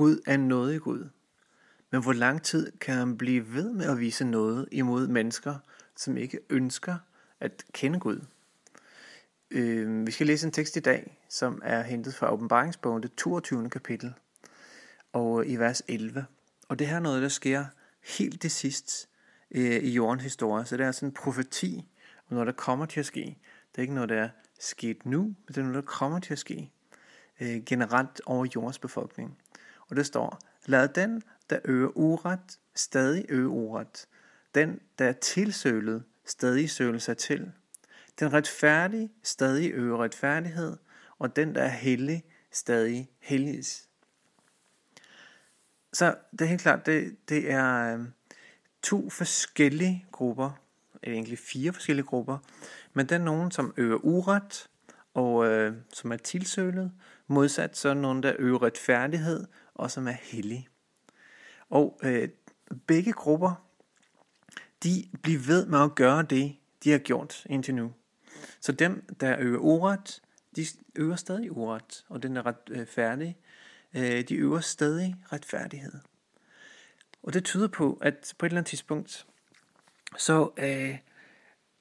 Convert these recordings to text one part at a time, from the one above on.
Gud er en i Gud. Men hvor lang tid kan han blive ved med at vise noget imod mennesker, som ikke ønsker at kende Gud? Øh, vi skal læse en tekst i dag, som er hentet fra åbenbaringsbogen, det 22. kapitel, og øh, i vers 11. Og det her er noget, der sker helt det sidst øh, i jordens historie. Så det er sådan en profeti om noget, der kommer til at ske. Det er ikke noget, der er sket nu, men det er noget, der kommer til at ske øh, generelt over jordens befolkning. Og det står, lad den, der øger uret, stadig øge uret. Den, der er tilsølet, stadig søle sig til. Den retfærdige stadig øger retfærdighed, og den, der er hellig, stadig helliges. Så det er helt klart, det, det er øhm, to forskellige grupper, eller egentlig fire forskellige grupper, men der er nogen, som øger uret, og øh, som er tilsølet, modsat så nogen, der øger retfærdighed, og som er hellig. Og øh, begge grupper, de bliver ved med at gøre det, de har gjort indtil nu. Så dem, der øver uret, de øver stadig uret, og den er retfærdig, øh, de øver stadig retfærdighed. Og det tyder på, at på et eller andet tidspunkt, så, øh,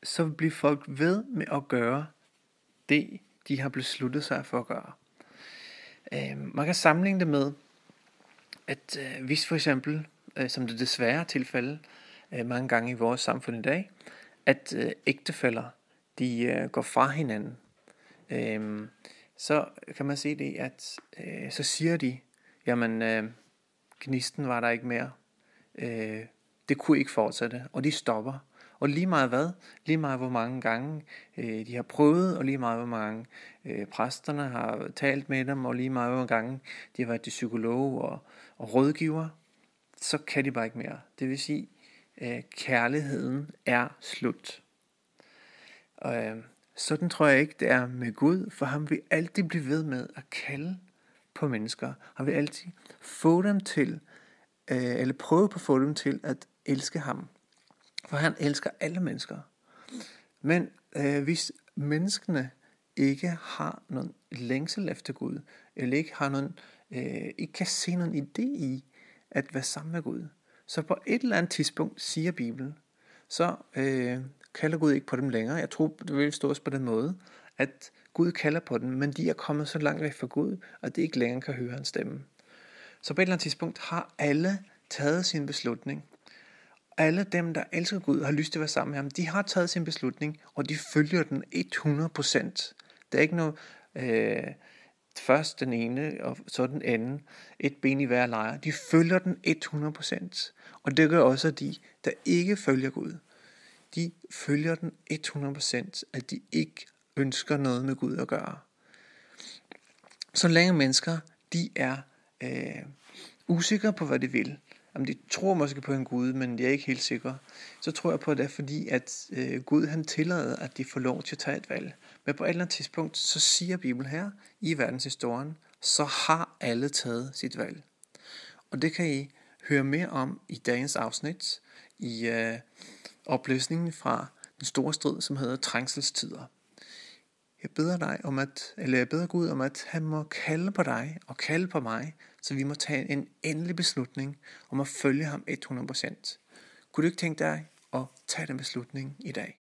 så bliver folk ved med at gøre det, de har besluttet sig for at gøre. Øh, man kan sammenligne det med, at øh, hvis for eksempel, øh, som det desværre er tilfælde øh, mange gange i vores samfund i dag, at øh, ægtefælder, de øh, går fra hinanden, øh, så kan man se det, at øh, så siger de, jamen øh, gnisten var der ikke mere, øh, det kunne ikke fortsætte, og de stopper. Og lige meget hvad, lige meget hvor mange gange øh, de har prøvet, og lige meget hvor mange øh, præsterne har talt med dem, og lige meget hvor mange gange de har været til psykolog og, og rådgiver, så kan de bare ikke mere. Det vil sige, øh, kærligheden er slut. Og, øh, sådan tror jeg ikke, det er med Gud, for han vil altid blive ved med at kalde på mennesker. Han vil altid få dem til, øh, eller prøve på at få dem til at elske ham. For han elsker alle mennesker. Men øh, hvis menneskene ikke har nogen længsel efter Gud, eller ikke har nogen, øh, ikke kan se nogen idé i at være sammen med Gud, så på et eller andet tidspunkt, siger Bibelen, så øh, kalder Gud ikke på dem længere. Jeg tror, det vil stås på den måde, at Gud kalder på dem, men de er kommet så langt væk fra Gud, at de ikke længere kan høre hans stemme. Så på et eller andet tidspunkt har alle taget sin beslutning. Alle dem, der elsker Gud og har lyst til at være sammen med ham, de har taget sin beslutning, og de følger den 100%. Der er ikke noget øh, først den ene, og så den anden, et ben i hver lejr. De følger den 100%. Og det gør også de, der ikke følger Gud. De følger den 100%, at de ikke ønsker noget med Gud at gøre. Så længe mennesker, de er øh, usikre på, hvad de vil, om de tror måske på en Gud, men de er ikke helt sikre, så tror jeg på, at det er fordi, at øh, Gud han tillader, at de får lov til at tage et valg. Men på et eller andet tidspunkt, så siger Bibelen her, i verdenshistorien, så har alle taget sit valg. Og det kan I høre mere om i dagens afsnit, i øh, opløsningen fra den store strid, som hedder trængselstider. Jeg beder dig om at, eller jeg beder Gud om, at han må kalde på dig og kalde på mig, så vi må tage en endelig beslutning om at følge ham 100%. Kunne du ikke tænke dig at tage den beslutning i dag?